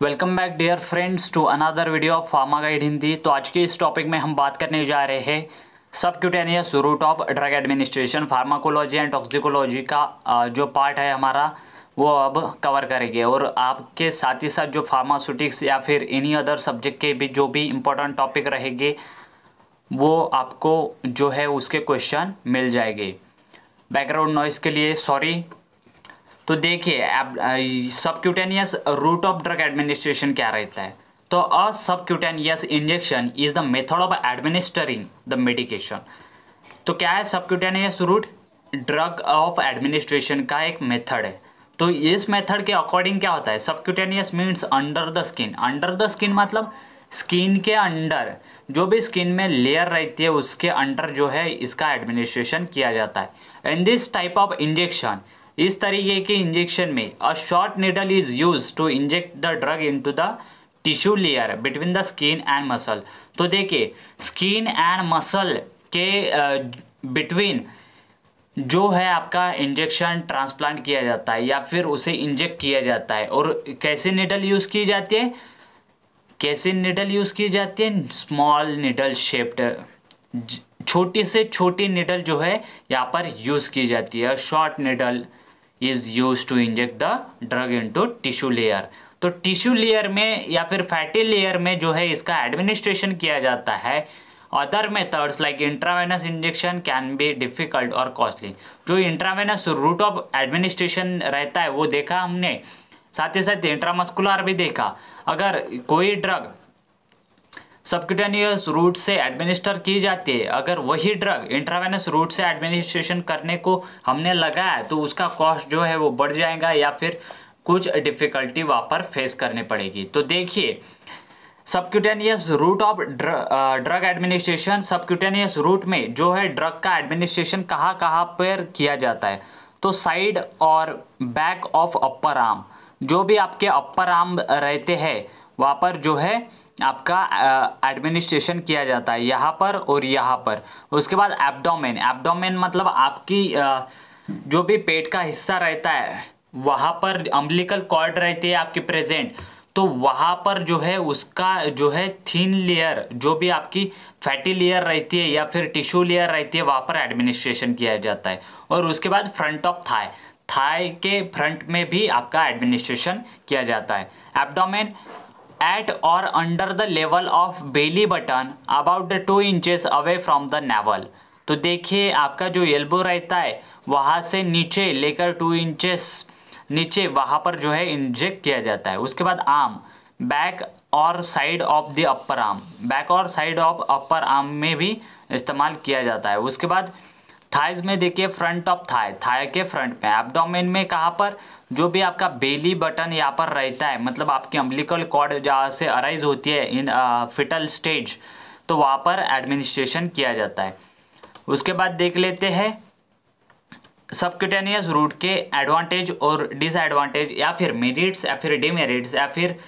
Welcome back dear friends to another video of Pharma Guide Hindi तो आज के इस टॉपिक में हम बात करने जा रहे हैं subcutaneous route of drug administration pharmacology and toxicology का जो पार्ट है हमारा, वो अब कवर करेंगे। और आपके साथ ही साथ जो फार्मास्यूटिक्स या फिर एनी अदर सब्जेक्ट के भी जो भी इम्पोर्टेंट टॉपिक रहेंगे, वो आपको जो है उसके क्वेश्चन मिल जाएँगे। बैकग्राउंड नॉइस के लिए सॉरी तो देखिए subcutaneous route of drug administration क्या रहता है? तो a subcutaneous injection is the method of administering the medication तो क्या है subcutaneous route drug of administration का एक मेथड है। तो इस मेथड के अकॉर्डिंग क्या होता है? Subcutaneous means under the skin under the skin मतलब स्किन के अंडर। जो भी स्किन में लेयर रहती है, उसके अंडर जो है, इसका एडमिनिस्ट्रेशन किया जाता है। In this type of injection इस तरीके के इंजेक्शन में a short needle is use to inject the drug into the tissue layer between the skin and muscle तो देखिए स्किन एंड मसल के बिटवीन जो है आपका इंजेक्शन ट्रांसप्लांट किया जाता है या फिर उसे इंजेक्ट किया जाता है और कैसे निडल यूज़ की जाती है? कैसे निडल यूज़ की जाती है? स्मॉल निडल शेप्ड छोटी से छोटी निडल जो है यहाँ पर यूज़ की जाती है short needle is use to inject the drug into tissue layer तो टिश्यू लेयर में या फिर फैटी लेयर में जो है इसका एडमिनिस्ट्रेशन किया जाता है। Other methods like intravenous injection can be difficult और कॉस्टली जो इंट्रावेनस रूट ऑफ़ एडमिनिस्ट्रेशन रहता है, वो देखा हमने। साथ ही साथ इंट्रामस्कुलर भी देखा। अगर कोई ड्रग सबक्यूटेनियस रूट से एडमिनिस्टर की जाती है। अगर वही ड्रग इंट्रावेनस रूट से एडमिनिस्ट्रेशन करने को हमने लगाया तो उसका कॉस्ट जो है वो बढ़ जाएगा या फिर कुछ डिफ़िकल्टी वहाँ पर फेस करनी पड़ेगी। तो देखिए subcutaneous route of drug administration subcutaneous route में जो है ड्रग का एडमिनिस्ट्रेशन कहाँ कहाँ पर किया जाता है? तो साइड और बैक ऑफ़ अपर आर्म जो भी आपके अपर आर्म रहते हैं, वहाँ पर जो है आपका एडमिनिस्ट्रेशन किया जाता है यहाँ पर और यहाँ पर। उसके बाद एब्डोमेन एब्डोमेन मतलब आपकी अ, जो भी पेट का हिस्सा रहता है वहाँ पर अम्बलिकल कॉर्ड रहती है आपकी प्रेजेंट तो वहाँ पर जो है उसका जो है थीन लेयर जो भी आपकी फैटी लेयर रहती है या फिर टिश्यू लेयर रहती है वहाँ पर एडमिनिस्ट्रेशन किया जाता है। और उसके बाद फ्रंट ऑफ़ थाई थाई के फ्रंट में भी आपका एडमिनिस्ट्रेशन किया जाता है। एब्डोमेन एट और under the level of belly button about two inches away from the navel तो देखिए, आपका जो एल्बो रहता है, वहाँ से नीचे लेकर टू इंचेस नीचे, वहाँ पर जो है इंजेक्ट किया जाता है। उसके बाद आर्म बैक और side of the upper arm back और साइड ऑफ़ अपर आर्म में भी इस्तेमाल किया जाता है। उसके बाद थाइज में देखिए फ्रंट ऑफ़ थाई थाई के फ्रंट में एब्डोमेन में कहाँ पर? जो भी आपका बेली बटन यहाँ पर रहता है मतलब आपकी अम्बलिकल कॉर्ड जहाँ से अराइज होती है इन फिटल स्टेज तो वहाँ पर एडमिनिस्ट्रेशन किया जाता है। उसके बाद देख लेते हैं सबक्यूटेनियस रूट के एडवांटेज और डिसएडवांटेज या फिर मेरिट्स या फिर डिमेरिट्स या फिर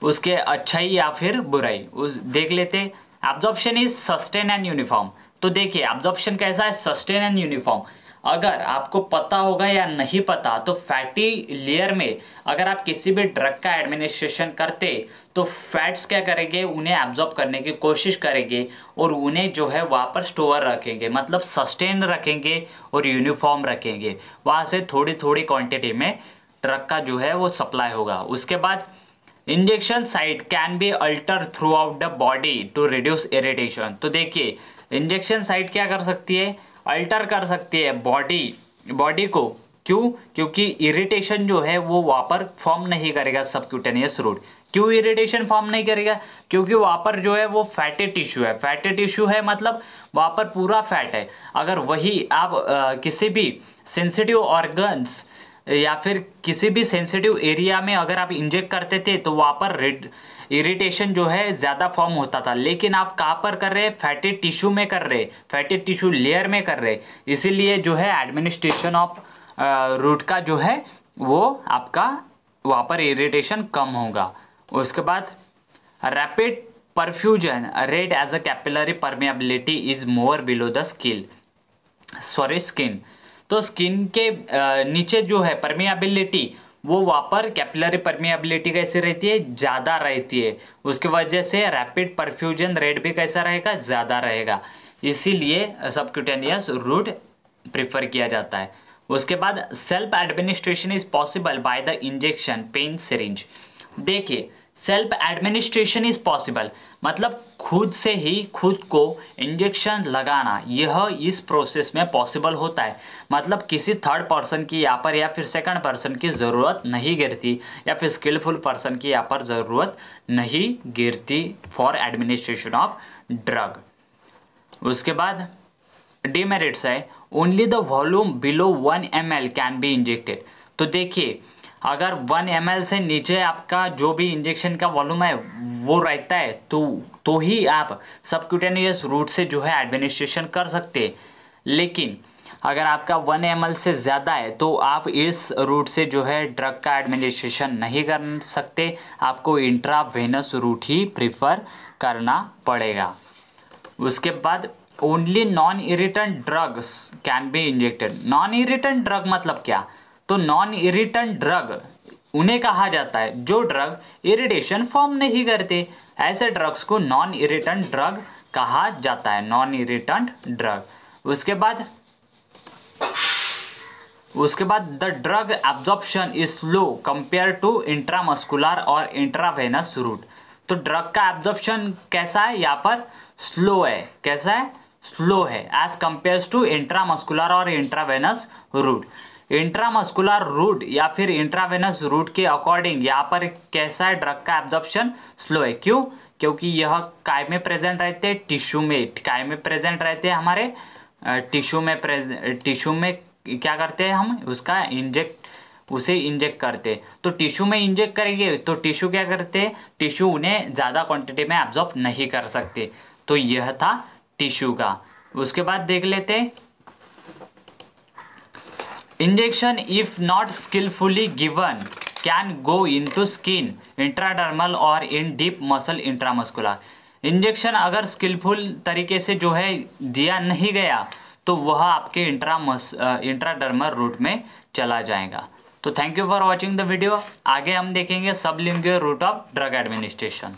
उसके अच्छाई, या फिर बुराई। उस, देख लेते absorption is sustain and uniform तो देखिए एब्जॉर्प्शन कैसा है? सस्टेन एंड यूनिफॉर्म अगर आपको पता होगा या नहीं पता तो फैटी लेयर में अगर आप किसी भी ड्रग का एडमिनिस्ट्रेशन करते तो फैट्स क्या करेंगे? उन्हें एब्जॉर्ब करने की कोशिश करेंगे और उन्हें जो है वहाँ पर स्टोर रखेंगे। मतलब सस्टेन रखेंगे और यूनिफॉर्म रखेंगे। वहाँ से थोड़ी थोड़ी क्वांटिटी में ड्रग का जो है वो सप्लाई होगा। उसके बाद injection site can be alter throughout the body to reduce irritation. तो देखिए इंजेक्शन साइट क्या कर सकती है? अल्टर कर सकती है बॉडी बॉडी को। क्यों? क्योंकि इरिटेशन जो है वो वहाँ पर फॉर्म नहीं करेगा सबक्यूटेनियस रूट। क्यों इरिटेशन फॉर्म नहीं करेगा? क्योंकि वहाँ पर जो है वो फैटी टिश्यू है। फैटी टिश्यू है मतलब वहाँ पर पूरा फैट है। अगर वही आप अ, किसी भी सेंसिटिव ऑर्गन्स या फिर किसी भी सेंसिटिव एरिया में अगर आप इंजेक्ट करते थे तो वहाँ पर रेड इरिटेशन जो है ज़्यादा फॉर्म होता था। लेकिन आप कहाँ पर कर रहे? हैं फैटी टिश्यू में कर रहे। हैं फैटी टिश्यू लेयर में कर रहे। इसीलिए जो है एडमिनिस्ट्रेशन ऑफ़ रूट का जो है, वो आपका वहाँ पर इरिटेशन कम होगा। उसके बाद rapid perfusion rate as a capillary permeability is more below the skill sorry skin तो स्किन के नीचे जो है परमिएबिलिटी वो वहाँ पर कैपिलरी परमिएबिलिटी कैसी रहती है? ज़्यादा रहती है। उसकी वजह से रैपिड परफ्यूजन रेट भी कैसा रहेगा? ज़्यादा रहेगा। इसीलिए सबक्यूटेनियस रूट प्रिफर किया जाता है। उसके बाद self administration is possible by the injection pen syringe देखिए सेल्फ एडमिनिस्ट्रेशन इज़ पॉसिबल। मतलब खुद से ही खुद को इंजेक्शन लगाना, यह इस प्रोसेस में पॉसिबल होता है। मतलब किसी थर्ड पर्सन की यहाँ पर या फिर सेकंड पर्सन की ज़रूरत नहीं गिरती, या फिर स्किलफुल पर्सन की यहाँ पर ज़रूरत नहीं गिरती फॉर एडमिनिस्ट्रेशन ऑफ़ ड्रग उसके बाद डिमेरिट्स है। Only the volume below one M can be injected तो देखिए अगर वन एम से नीचे आपका जो भी इंजेक्शन का वॉल्यूम है, वो रहता है तो तो ही आप सबक्यूटेनियस रूट से जो है एडमिनिस्ट्रेशन कर सकते लेकिन अगर आपका वन एम से ज़्यादा है तो आप इस रूट से जो है ड्रग का एडमिनिस्ट्रेशन नहीं कर सकते। आपको इंट्रावेनस रूट ही प्रिफर करना पड़ेगा। उसके बाद only non irritant drugs can be injected non irritant drug मतलब क्या? तो नॉन इरिटेंट ड्रग उन्हें कहा जाता है, जो ड्रग इरिटेशन फॉर्म नहीं करते। ऐसे ड्रग्स को नॉन इरिटेंट ड्रग कहा जाता है नॉन इरिटेंट ड्रग उसके बाद उसके बाद the drug absorption is slow compare to intramuscular और इंट्रावेनस रूट तो ड्रग का एब्जॉर्प्शन कैसा है? यहाँ पर स्लो है। कैसा है? स्लो है एज कंपेयर टू इंट्रामस्कुलर और इंट्रावेनस रूट इंट्रामस्कुलर रूट या फिर इंट्रावेनस रूट के अकॉर्डिंग यहाँ पर कैसा है ड्रग का एब्जॉर्प्शन स्लो है? क्यों? क्योंकि यह काय में प्रेजेंट रहते हैं टिश्यू में। काय में प्रेजेंट रहते हैं हमारे टिश्यू में प्रेजेंट टिश्यू में क्या करते हैं हम? उसका इंजेक्ट उसे इंजेक्ट करते तो टिश्यू में इंजेक्ट करेंगे तो टिश्यू क्या करते टिश्यू उन्हें ज़्यादा क्वांटिटी में एब्जॉर्ब नहीं कर सकते। तो यह था टिश्यू का। उसके बाद देख लेते injection if not skilfully given can go into skin intradermal और in deep muscle intramuscular injection अगर स्किलफुल तरीके से जो है दिया नहीं गया तो वह आपके इंट्रामस इंट्राडर्मल रूट में चला जाएगा। तो thank you for watching the video आगे हम देखेंगे सब लिंग रूट ऑफ़ ड्रग एडमिनिस्ट्रेशन